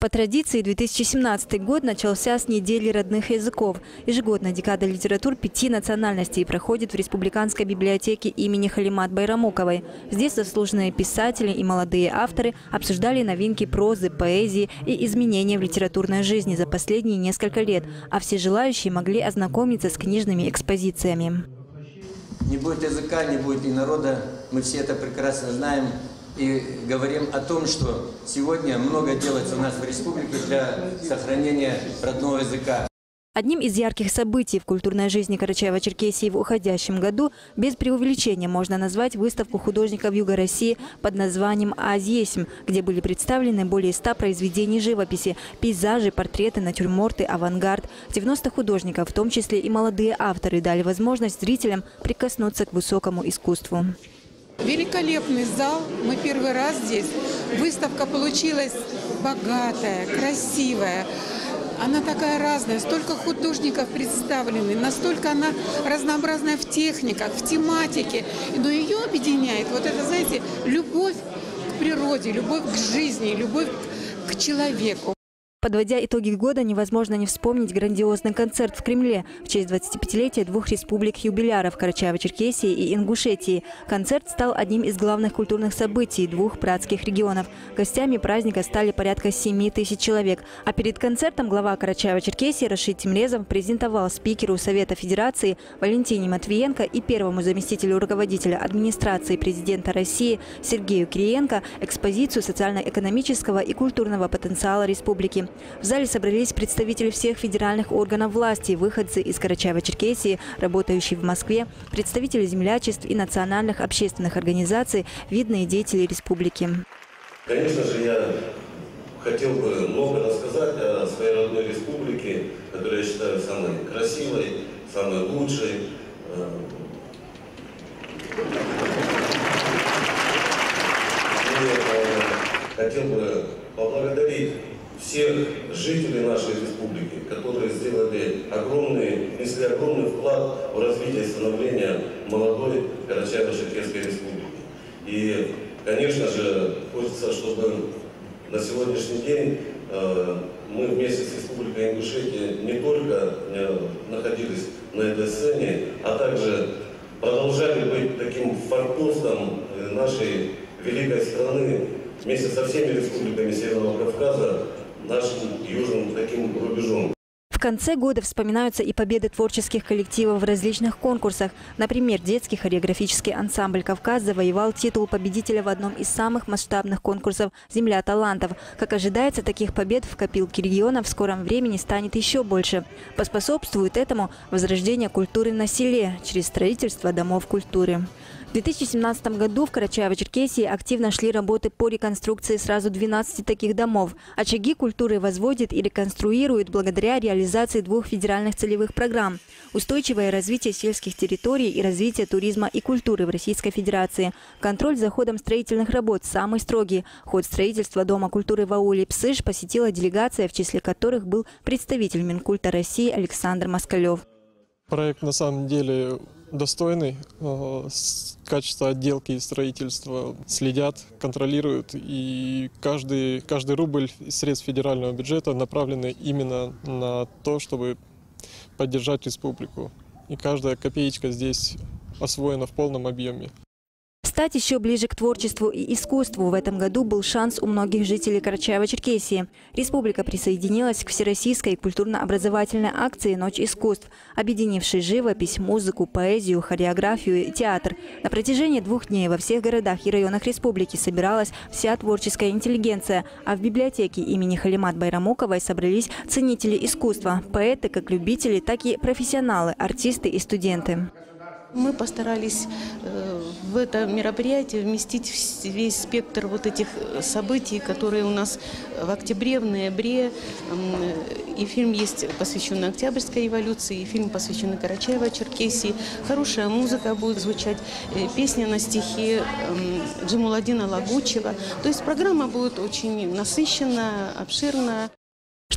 По традиции 2017 год начался с недели родных языков. Ежегодно декада литератур пяти национальностей проходит в Республиканской библиотеке имени Халимат Байрамуковой. Здесь заслуженные писатели и молодые авторы обсуждали новинки прозы, поэзии и изменения в литературной жизни за последние несколько лет, а все желающие могли ознакомиться с книжными экспозициями. Не будет языка, не будет и народа. Мы все это прекрасно знаем и говорим о том, что сегодня много делается у нас в республике для сохранения родного языка. Одним из ярких событий в культурной жизни Карачаева-Черкесии в уходящем году без преувеличения можно назвать выставку художников Юга России под названием «Азьесим», где были представлены более 100 произведений живописи, пейзажи, портреты, натюрморты, авангард. 90 художников, в том числе и молодые авторы, дали возможность зрителям прикоснуться к высокому искусству. Великолепный зал. Мы первый раз здесь. Выставка получилась богатая, красивая. Она такая разная, столько художников представлены, настолько она разнообразная в техниках, в тематике. Но ее объединяет вот это, знаете, любовь к природе, любовь к жизни, любовь к человеку. Подводя итоги года, невозможно не вспомнить грандиозный концерт в Кремле в честь 25-летия двух республик-юбиляров Карачаево-Черкесии и Ингушетии. Концерт стал одним из главных культурных событий двух братских регионов. Гостями праздника стали порядка 7 тысяч человек. А перед концертом глава Карачаева-Черкесии Рашид Тимрезов презентовал спикеру Совета Федерации Валентине Матвиенко и первому заместителю руководителя администрации президента России Сергею Кириенко экспозицию социально-экономического и культурного потенциала республики. В зале собрались представители всех федеральных органов власти, выходцы из Карачаева-Черкесии, работающие в Москве, представители землячеств и национальных общественных организаций, видные деятели республики. Конечно же, я хотел бы много рассказать о своей родной республике, которую я считаю самой красивой, самой лучшей. И э, хотел бы поблагодарить всех жителей нашей республики, которые сделали огромный, внесли огромный вклад в развитие и становление молодой Карачаево-Черкесской республики. И, конечно же, хочется, чтобы на сегодняшний день э, мы вместе с Республикой Ингушетия не только э, находились на этой сцене, а также продолжали быть таким форпостом нашей великой страны вместе со всеми республиками Северного Кавказа, нашим южным таким рубежом. В конце года вспоминаются и победы творческих коллективов в различных конкурсах. Например, детский хореографический ансамбль «Кавказ» завоевал титул победителя в одном из самых масштабных конкурсов «Земля талантов». Как ожидается, таких побед в копилке региона в скором времени станет еще больше. Поспособствует этому возрождение культуры на селе через строительство домов культуры. В 2017 году в Карачаево-Черкесии активно шли работы по реконструкции сразу 12 таких домов. Очаги культуры возводят и реконструируют благодаря реализации двух федеральных целевых программ – устойчивое развитие сельских территорий и развитие туризма и культуры в Российской Федерации. Контроль за ходом строительных работ самый строгий. Ход строительства Дома культуры в ауле Псыш посетила делегация, в числе которых был представитель Минкульта России Александр Москалев. Проект на самом деле достойный. Э, качество отделки и строительства следят, контролируют. И каждый, каждый рубль средств федерального бюджета направлены именно на то, чтобы поддержать республику. И каждая копеечка здесь освоена в полном объеме. Стать еще ближе к творчеству и искусству в этом году был шанс у многих жителей Карачаева-Черкесии. Республика присоединилась к всероссийской культурно-образовательной акции «Ночь искусств», объединившей живопись, музыку, поэзию, хореографию и театр. На протяжении двух дней во всех городах и районах республики собиралась вся творческая интеллигенция, а в библиотеке имени Халимат Байрамуковой собрались ценители искусства, поэты как любители, так и профессионалы, артисты и студенты. Мы постарались э, в это мероприятие вместить весь спектр вот этих э, событий, которые у нас в октябре, в ноябре. И фильм есть посвященный Октябрьской революции, и фильм посвященный Карачаево-Черкесии. Хорошая музыка будет звучать, э, песня на стихи Джамуладина Лагучева. То есть программа будет очень насыщенная, обширная.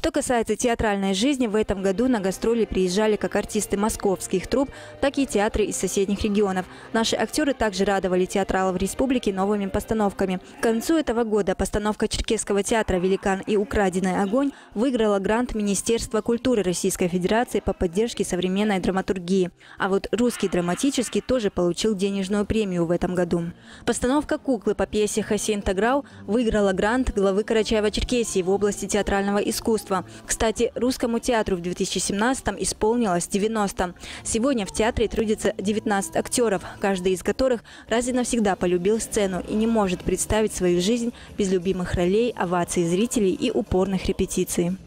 Что касается театральной жизни, в этом году на гастроли приезжали как артисты московских труп, так и театры из соседних регионов. Наши актеры также радовали театралов республики новыми постановками. К концу этого года постановка Черкесского театра «Великан и украденный огонь» выиграла грант Министерства культуры Российской Федерации по поддержке современной драматургии. А вот русский драматический тоже получил денежную премию в этом году. Постановка «Куклы» по пьесе Хасин Таграу выиграла грант главы Карачаева-Черкесии в области театрального искусства искусства. Кстати, русскому театру в 2017-м исполнилось 90. Сегодня в театре трудится 19 актеров, каждый из которых раз и навсегда полюбил сцену и не может представить свою жизнь без любимых ролей, оваций зрителей и упорных репетиций.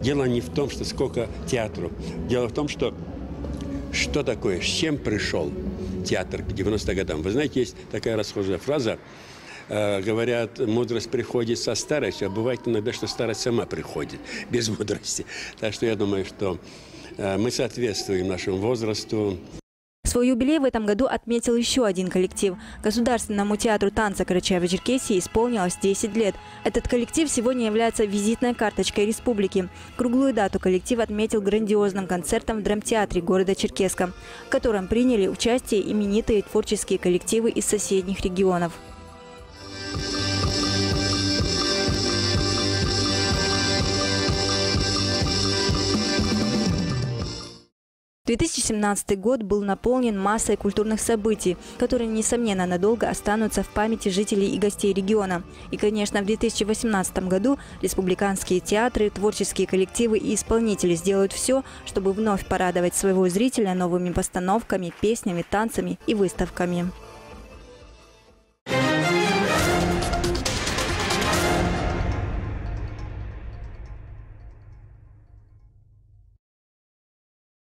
Дело не в том, что сколько театру. Дело в том, что что такое, с чем пришел театр к 90 годам. Вы знаете, есть такая расхожая фраза – говорят, мудрость приходит со старостью, а бывает иногда, что старость сама приходит без мудрости. Так что я думаю, что э, мы соответствуем нашему возрасту. Свой юбилей в этом году отметил еще один коллектив. Государственному театру танца Карачаева-Черкесии исполнилось 10 лет. Этот коллектив сегодня является визитной карточкой республики. Круглую дату коллектив отметил грандиозным концертом в драмтеатре города Черкеска, в котором приняли участие именитые творческие коллективы из соседних регионов. 2017 год был наполнен массой культурных событий, которые, несомненно, надолго останутся в памяти жителей и гостей региона. И, конечно, в 2018 году республиканские театры, творческие коллективы и исполнители сделают все, чтобы вновь порадовать своего зрителя новыми постановками, песнями, танцами и выставками.